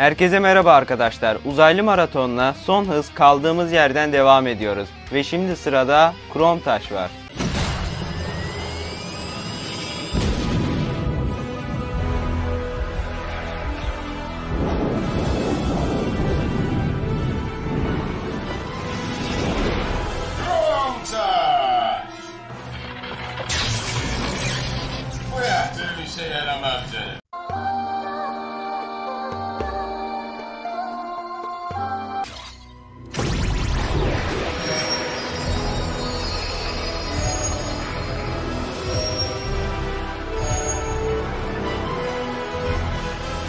Herkese merhaba arkadaşlar. Uzaylı maratonuna son hız kaldığımız yerden devam ediyoruz. Ve şimdi sırada Krom Taş var.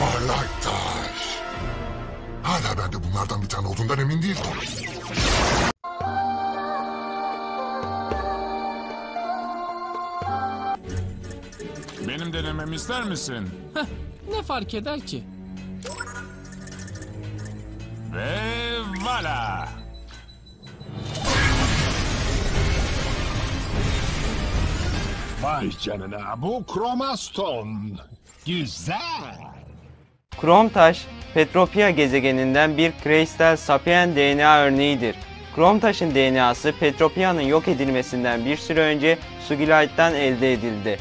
Parlak taş. Hala ben de bunlardan bir tane olduğundan emin değilim. Benim denememi ister misin? Ne fark eder ki? Ve voilà. Vay canına bu kromaston. Güzel. Krom taş, Petropia gezegeninden bir kristal sapien DNA örneğidir. Krom taşın DNA'sı Petropia'nın yok edilmesinden bir süre önce Sugilite'den elde edildi.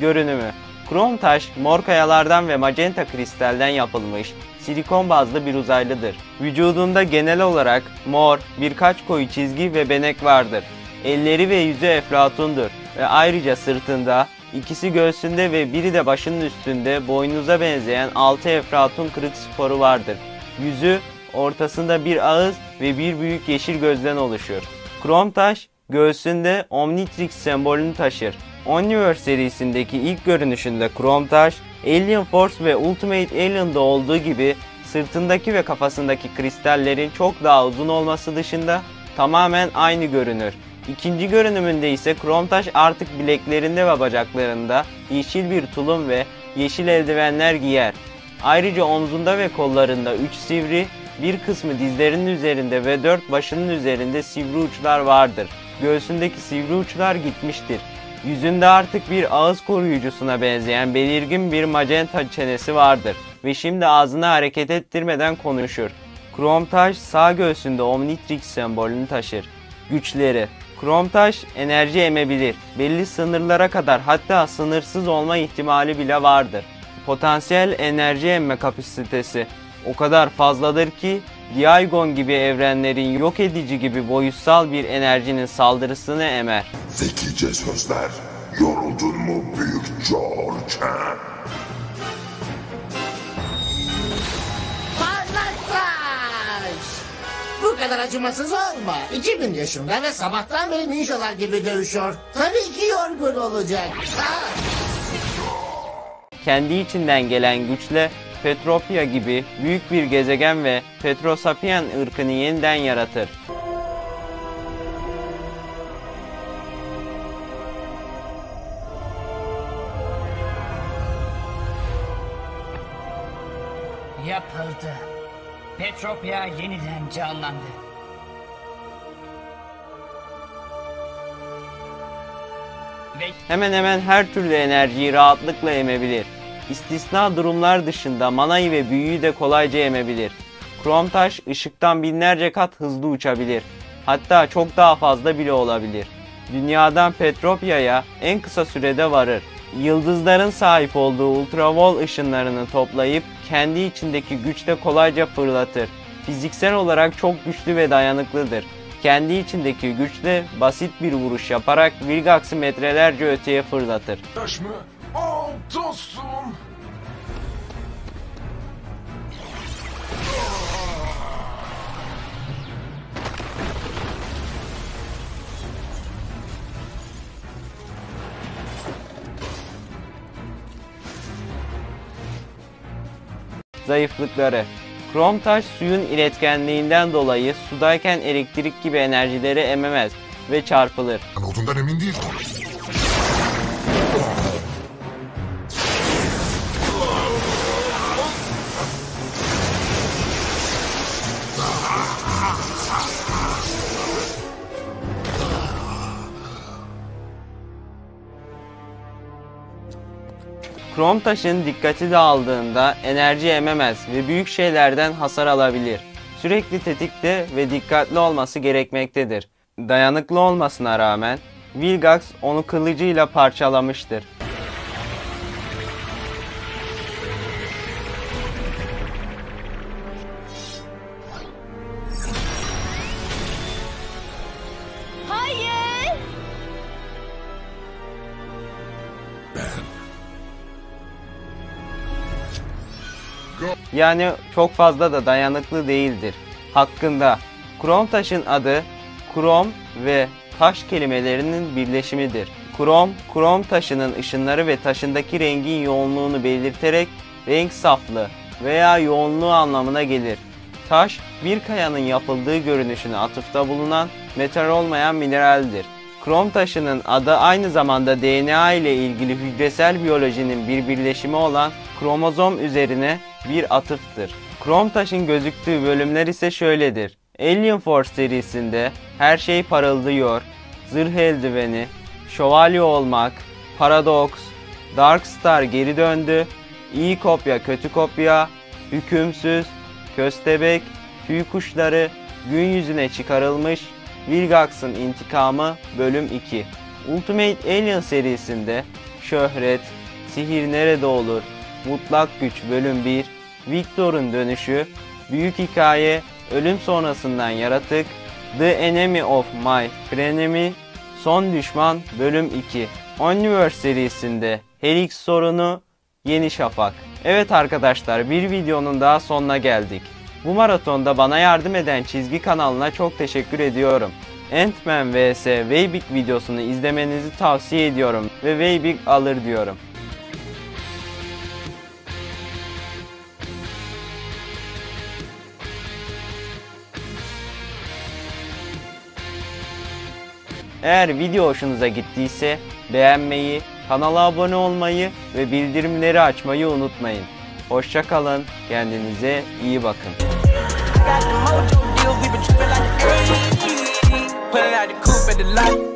Görünümü Krom taş, mor kayalardan ve magenta kristalden yapılmış, silikon bazlı bir uzaylıdır. Vücudunda genel olarak mor, birkaç koyu çizgi ve benek vardır. Elleri ve yüzü eflatundur ve ayrıca sırtında, ikisi göğsünde ve biri de başının üstünde boynuza benzeyen altı eflatun kırık sporu vardır. Yüzü ortasında bir ağız ve bir büyük yeşil gözden oluşur. Krom taş göğsünde Omnitrix sembolünü taşır. Omniverse serisindeki ilk görünüşünde Krom taş, Alien Force ve Ultimate Alien'da olduğu gibi sırtındaki ve kafasındaki kristallerin çok daha uzun olması dışında tamamen aynı görünür. İkinci görünümünde ise Kromtaş artık bileklerinde ve bacaklarında yeşil bir tulum ve yeşil eldivenler giyer. Ayrıca omzunda ve kollarında 3 sivri, bir kısmı dizlerinin üzerinde ve 4 başının üzerinde sivri uçlar vardır. Göğsündeki sivri uçlar gitmiştir. Yüzünde artık bir ağız koruyucusuna benzeyen belirgin bir magenta çenesi vardır ve şimdi ağzını hareket ettirmeden konuşur. Kromtaş sağ göğsünde Omnitrix sembolünü taşır. Güçleri Kromtaş enerji emebilir. Belli sınırlara kadar hatta sınırsız olma ihtimali bile vardır. Potansiyel enerji emme kapasitesi o kadar fazladır ki Diagon gibi evrenlerin yok edici gibi boyutsal bir enerjinin saldırısını emer. Zekice sözler. Yoruldun mu büyük George? Bu kadar acımasız olma. 2000 yaşında ve sabahtan beri ninjalar gibi dövüşüyor. Tabii ki yorgun olacak. Kendi içinden gelen güçle Petropia gibi büyük bir gezegen ve Petrosapien ırkını yeniden yaratır. Petropya yeniden canlandı. Ve Hemen hemen her türlü enerjiyi rahatlıkla emebilir. İstisna durumlar dışında manayı ve büyüyü de kolayca emebilir. Kromtaş ışıktan binlerce kat hızlı uçabilir. Hatta çok daha fazla bile olabilir. Dünyadan Petropya'ya en kısa sürede varır. Yıldızların sahip olduğu ultravol ışınlarını toplayıp kendi içindeki güçle kolayca fırlatır. Fiziksel olarak çok güçlü ve dayanıklıdır. Kendi içindeki güçle basit bir vuruş yaparak Vilgax'ı metrelerce öteye fırlatır. Yaş mı? Oh dostum. Zayıflıkları Krom taş suyun iletkenliğinden dolayı sudayken elektrik gibi enerjileri ememez ve çarpılır. Ben olduğundan emin değilim. Krom taşın dikkati dağıldığında enerji ememez ve büyük şeylerden hasar alabilir. Sürekli tetikte ve dikkatli olması gerekmektedir. Dayanıklı olmasına rağmen Vilgax onu kılıcıyla parçalamıştır. Hayır. Yani çok fazla da dayanıklı değildir. Hakkında krom taşın adı krom ve taş kelimelerinin birleşimidir. Krom, krom taşının ışınları ve taşındaki rengin yoğunluğunu belirterek renk saflığı veya yoğunluğu anlamına gelir. Taş, bir kayanın yapıldığı görünüşüne atıfta bulunan metal olmayan mineraldir. Krom taşının adı aynı zamanda DNA ile ilgili hücresel biyolojinin bir birleşimi olan kromozom üzerine bir atıftır. Krom taşın gözüktüğü bölümler ise şöyledir. Alien Force serisinde her şey parıldıyor, zırh eldiveni, şövalye olmak, paradoks, Dark Star geri döndü, iyi kopya kötü kopya, hükümsüz, köstebek, tüy kuşları, gün yüzüne çıkarılmış, Vilgax'ın intikamı bölüm 2. Ultimate Alien serisinde şöhret, sihir nerede olur, mutlak güç bölüm 1, Victor'un dönüşü, büyük hikaye, ölüm sonrasından yaratık, The Enemy of My Frenemy, Son Düşman bölüm 2. Omniverse serisinde Helix sorunu, Yeni Şafak. Evet arkadaşlar bir videonun daha sonuna geldik. Bu maratonda bana yardım eden çizgi kanalına çok teşekkür ediyorum. Ant-Man vs Weybig videosunu izlemenizi tavsiye ediyorum ve Weybig alır diyorum. Eğer video hoşunuza gittiyse beğenmeyi, kanala abone olmayı ve bildirimleri açmayı unutmayın. Hoşçakalın, kendinize iyi bakın. Put it out the coupe at the light.